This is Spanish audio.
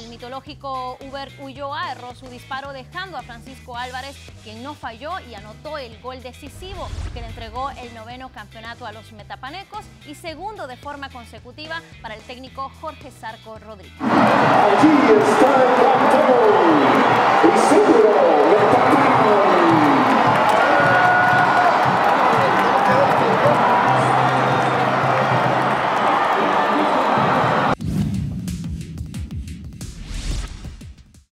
El mitológico Uber Ulloa erró su disparo dejando a Francisco Álvarez, quien no falló y anotó el gol decisivo que le entregó el noveno campeonato a los metapanecos y segundo de forma consecutiva para el técnico Jorge Sarco Rodríguez.